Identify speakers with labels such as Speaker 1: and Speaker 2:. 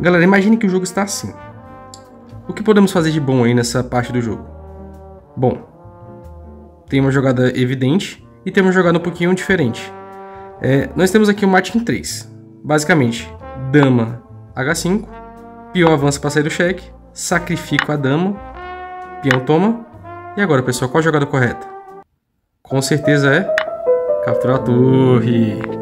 Speaker 1: Galera, imagine que o jogo está assim. O que podemos fazer de bom aí nessa parte do jogo? Bom, tem uma jogada evidente e tem uma jogada um pouquinho diferente. É, nós temos aqui o mate em 3. Basicamente, dama H5, peão avança para sair do cheque, sacrifico a dama, peão toma. E agora, pessoal, qual a jogada correta? Com certeza é capturar a torre.